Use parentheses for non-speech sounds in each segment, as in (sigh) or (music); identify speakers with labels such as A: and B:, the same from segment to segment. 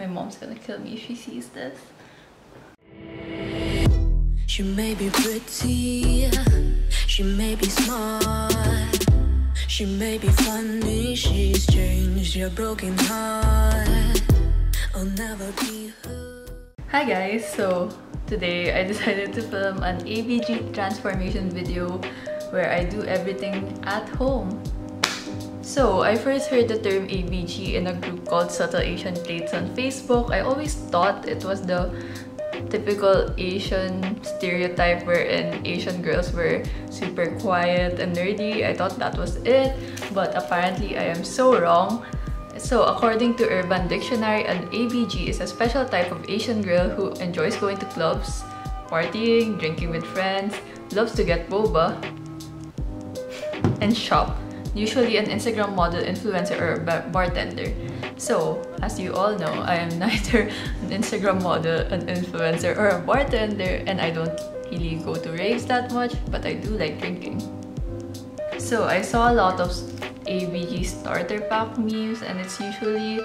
A: My mom's gonna kill me if she sees this.
B: She may be pretty, she may be smart, she may be funny, she's changed your broken heart. I'll never be her.
A: Hi guys, so today I (laughs) decided to film an ABG transformation video where I do everything at home. So, I first heard the term ABG in a group called Subtle Asian Traits on Facebook. I always thought it was the typical Asian stereotype wherein Asian girls were super quiet and nerdy. I thought that was it, but apparently I am so wrong. So, according to Urban Dictionary, an ABG is a special type of Asian girl who enjoys going to clubs, partying, drinking with friends, loves to get boba, and shop. Usually an Instagram model, influencer, or bartender. So, as you all know, I am (laughs) neither an Instagram model, an influencer, or a bartender, and I don't really go to raves that much, but I do like drinking. So, I saw a lot of ABG starter pack memes and it's usually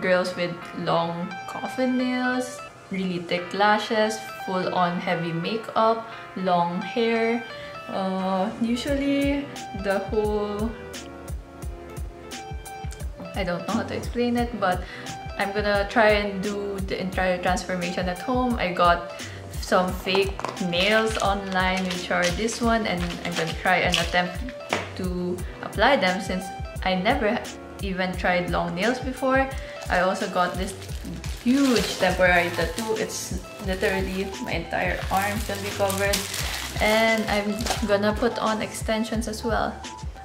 A: girls with long coffin nails, really thick lashes, full on heavy makeup, long hair. Uh, usually the whole I don't know how to explain it but I'm gonna try and do the entire transformation at home. I got some fake nails online which are this one and I'm gonna try and attempt to apply them since I never even tried long nails before. I also got this huge temporary tattoo. It's literally my entire arm can be covered. And I'm gonna put on extensions as well.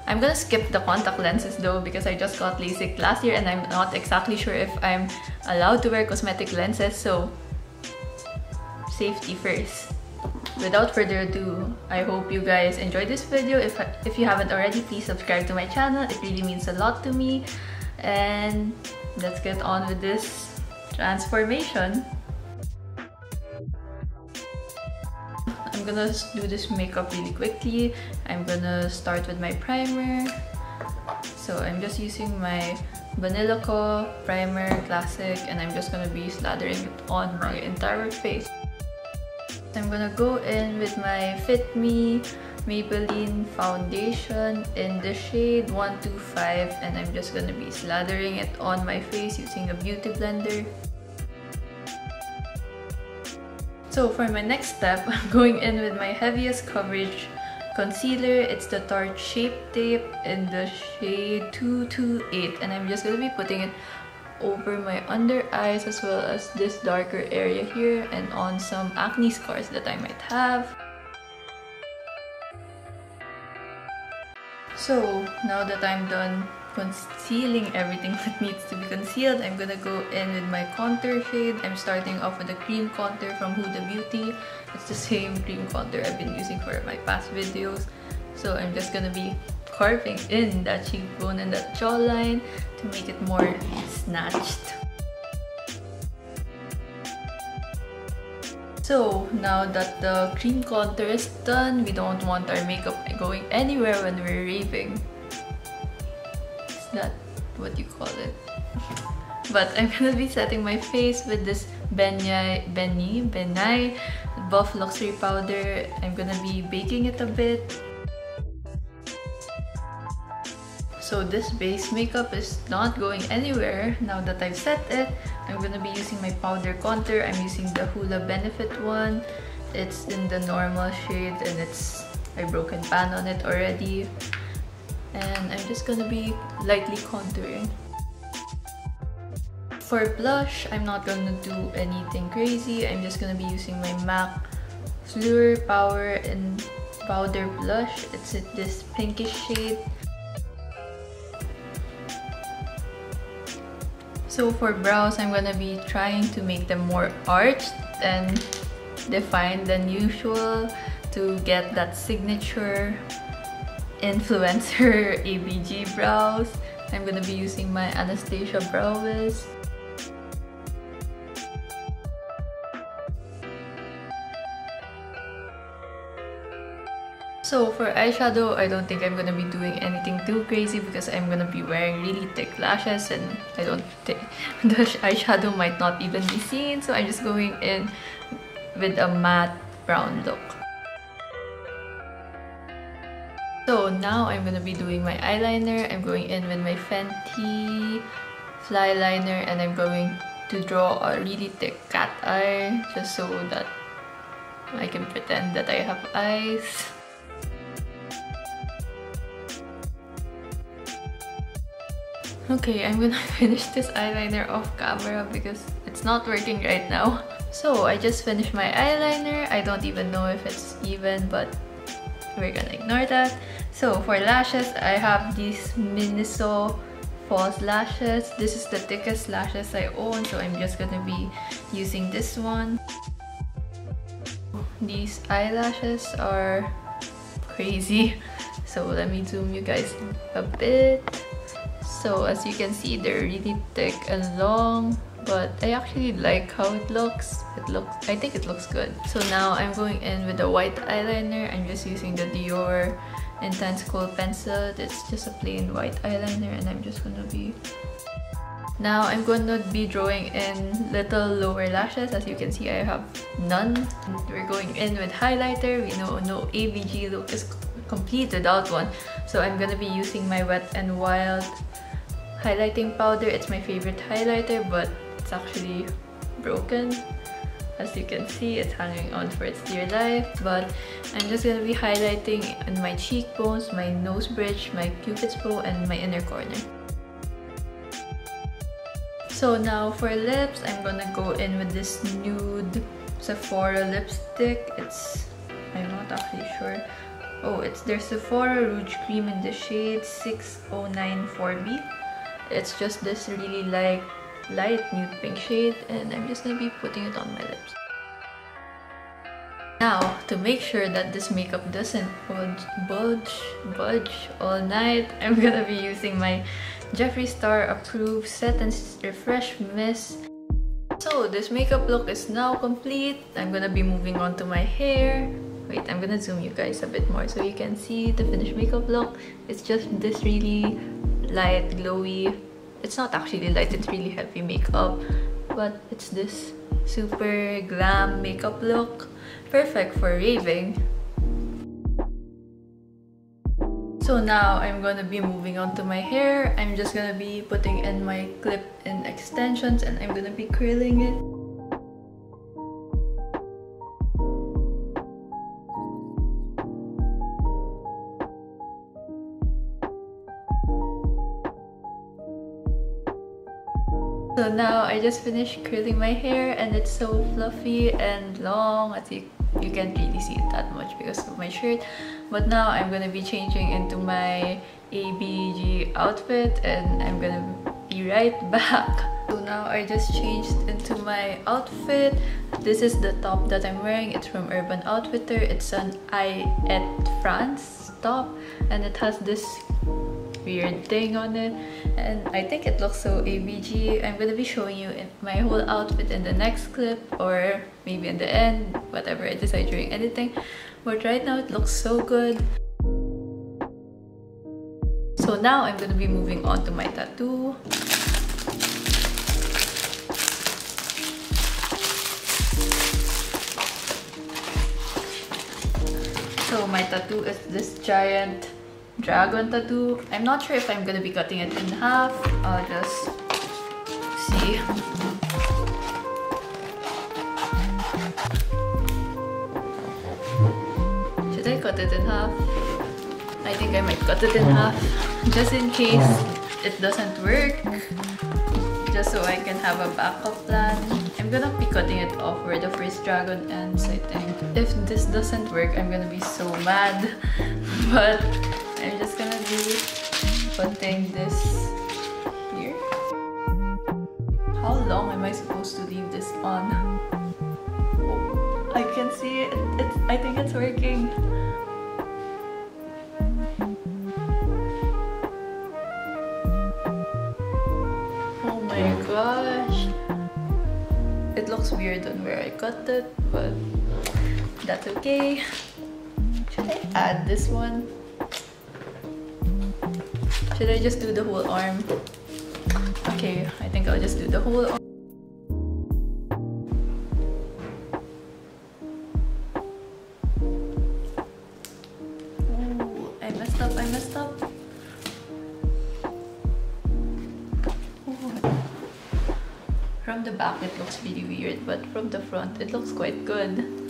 A: I'm gonna skip the contact lenses though because I just got LASIK last year and I'm not exactly sure if I'm allowed to wear cosmetic lenses so safety first without further ado, I hope you guys enjoyed this video. If, if you haven't already, please subscribe to my channel. It really means a lot to me. And let's get on with this transformation. I'm gonna do this makeup really quickly. I'm gonna start with my primer. So I'm just using my Banila Co primer classic and I'm just gonna be slathering it on my entire face. I'm gonna go in with my Fit Me Maybelline foundation in the shade 125 and I'm just gonna be slathering it on my face using a beauty blender. So for my next step, (laughs) I'm going in with my heaviest coverage concealer. It's the Tarte Shape Tape in the shade 228 and I'm just gonna be putting it over my under eyes as well as this darker area here and on some acne scars that I might have. So now that I'm done concealing everything that needs to be concealed, I'm gonna go in with my contour shade. I'm starting off with a cream contour from Huda Beauty. It's the same cream contour I've been using for my past videos. So I'm just gonna be carving in that cheekbone and that jawline to make it more snatched. So now that the cream contour is done, we don't want our makeup going anywhere when we're raving. That what you call it? but I'm gonna be setting my face with this Benny, Benny, Ben Nye Buff Luxury Powder. I'm gonna be baking it a bit So this base makeup is not going anywhere now that I've set it. I'm gonna be using my powder contour. I'm using the Hoola Benefit one. It's in the normal shade and it's I broken pan on it already. And I'm just gonna be lightly contouring. For blush, I'm not gonna do anything crazy. I'm just gonna be using my MAC Fleur Power and Powder Blush. It's this pinkish shade. So for brows, I'm gonna be trying to make them more arched and defined than usual to get that signature influencer (laughs) ABG brows. I'm gonna be using my Anastasia Brow Wiz. So for eyeshadow, I don't think I'm gonna be doing anything too crazy because I'm gonna be wearing really thick lashes and I don't think (laughs) the eyeshadow might not even be seen. So I'm just going in with a matte brown look. So now I'm gonna be doing my eyeliner. I'm going in with my Fenty Fly Liner and I'm going to draw a really thick cat eye just so that I can pretend that I have eyes. Okay, I'm gonna (laughs) finish this eyeliner off camera because it's not working right now. So I just finished my eyeliner. I don't even know if it's even, but we're gonna ignore that. So for lashes, I have these Miniso false lashes. This is the thickest lashes I own, so I'm just gonna be using this one. These eyelashes are crazy. (laughs) So let me zoom you guys a bit. So as you can see, they're really thick and long, but I actually like how it looks. It looks, I think it looks good. So now I'm going in with a white eyeliner. I'm just using the Dior Intense Kohl Pencil. It's just a plain white eyeliner and I'm just gonna be now I'm going to be drawing in little lower lashes. As you can see, I have none. We're going in with highlighter. We know no ABG look is complete without one. So I'm going to be using my Wet n Wild highlighting powder. It's my favorite highlighter, but it's actually broken. As you can see, it's hanging on for its dear life. But I'm just to be highlighting in my cheekbones, my nose bridge, my cupid's bow, and my inner corner. So now for lips, I'm gonna go in with this nude Sephora lipstick. It's, I'm not actually sure. Oh, it's their Sephora Rouge Cream in the shade 6094B. It's just this really light, light nude pink shade and I'm just gonna be putting it on my lips. Now, to make sure that this makeup doesn't budge, budge, budge all night, (laughs) I'm gonna be using my Jeffree Star approved Set and Refresh Mist. So this makeup look is now complete. I'm gonna be moving on to my hair. Wait, I'm gonna zoom you guys a bit more so you can see the finished makeup look. It's just this really light, glowy. It's not actually light, it's really heavy makeup. But it's this super glam makeup look. Perfect for raving. So now I'm gonna be moving on to my hair. I'm just gonna be putting in my clip-in extensions and I'm gonna be curling it. So now I just finished curling my hair and it's so fluffy and long as you you can't really see it that much because of my shirt. But now I'm gonna be changing into my ABG outfit and I'm gonna be right (laughs) back. So now I just changed into my outfit. This is the top that I'm wearing. It's from Urban Outfitter. It's an I at France top and it has this weird thing on it and I think it looks so ABG. I'm gonna be showing you my whole outfit in the next clip or maybe in the end, whatever I decide during editing. But right now it looks so good. So now I'm gonna be moving on to my tattoo. So my tattoo is this giant dragon tattoo. I'm not sure if I'm gonna be cutting it in half. I'll just see. Should I cut it in half? I think I might cut it in half just in case it doesn't work. Just so I can have a backup plan. I'm gonna be cutting it off where the first dragon ends, I think. If this doesn't work, I'm gonna be so mad. (laughs) But I'm just gonna be putting this here. How long am I supposed to leave this on? I can see it. It's, I think it's working. Oh my gosh. It looks weird on where I cut it, but that's okay. Should I add this one. Should I just do the whole arm? Okay, I think I'll just do the whole arm. I messed up, I messed up. From the back it looks really weird, but from the front it looks quite good.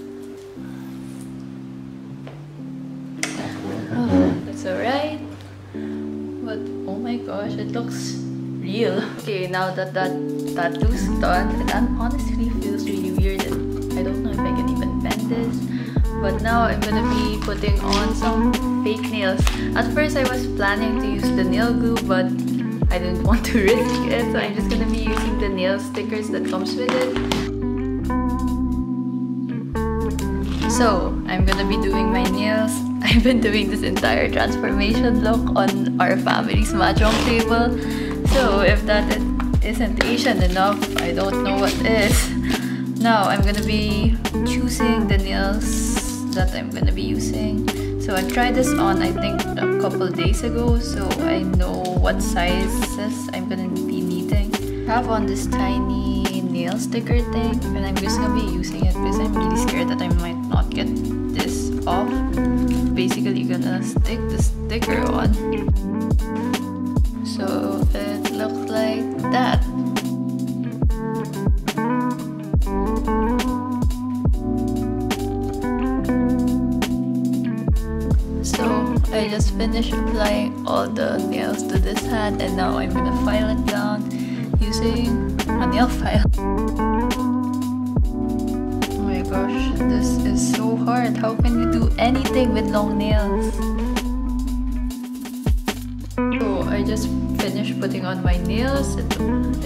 A: It looks real. Okay, now that that tattoo's done, it honestly feels really weird and I don't know if I can even bend this. But now I'm gonna be putting on some fake nails. At first I was planning to use the nail glue but I didn't (laughs) want to risk it so I'm just gonna be using the nail stickers that comes with it. So I'm gonna be doing my nails. I've been doing this entire transformation look on our family's mahjong table. So if that isn't Asian enough, I don't know what is. Now I'm gonna be choosing the nails that I'm gonna be using. So I tried this on I think a couple days ago so I know what sizes I'm gonna be needing. I have on this tiny nail sticker thing and I'm just gonna be using it because I'm really scared that I might not get off. Basically you're gonna stick the sticker on. So it looks like that. So I just finished applying all the nails to this hand and now I'm gonna file it down using a nail file. Gosh, this is so hard. How can you do anything with long nails? So I just finished putting on my nails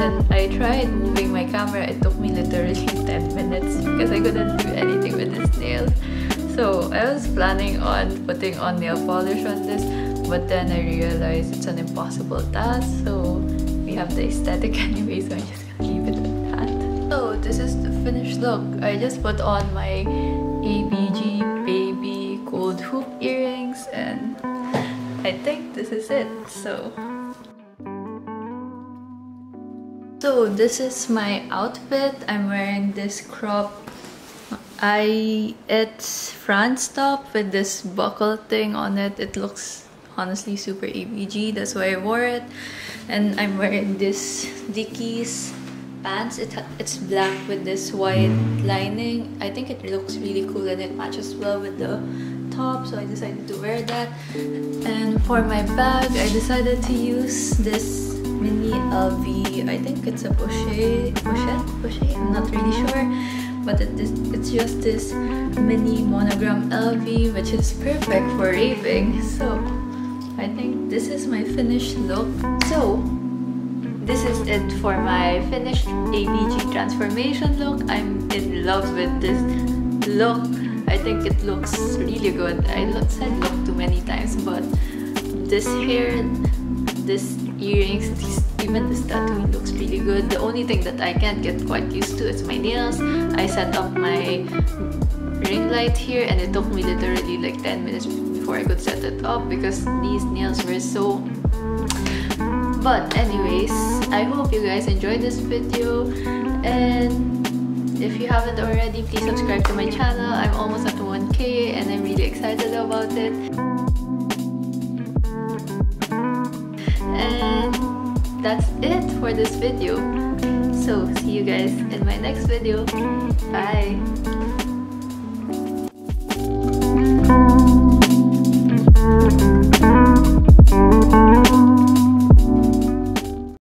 A: and I tried moving my camera. It took me literally (laughs) 10 minutes because I couldn't do anything with this nail. So I was planning on putting on nail polish on this but then I realized it's an impossible task so we have the aesthetic (laughs) anyway so I'm just this is the finished look. I just put on my ABG baby gold hoop earrings and I think this is it. So so this is my outfit. I'm wearing this crop I it's France top with this buckle thing on it. It looks honestly super ABG. That's why I wore it. And I'm wearing this Dickies pants. It it's black with this white lining. I think it looks really cool and it matches well with the top. So I decided to wear that. And for my bag, I decided to use this mini LV. I think it's a pochette. Pochette? Pochette? I'm not really sure but it is, it's just this mini monogram LV which is perfect for raving so I think this is my finished look so this is it for my finished ABG transformation look I'm in love with this look I think it looks really good I said look too many times but this hair this earrings even this tattoo looks really good. The only thing that I can't get quite used to is my nails. I set up my ring light here and it took me literally like 10 minutes before I could set it up because these nails were so but anyways i hope you guys enjoyed this video. And if you haven't already please subscribe to my channel. I'm almost at 1k and i'm really excited about it. And that's it for this video. So see you guys in my next video. Bye.